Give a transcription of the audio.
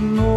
no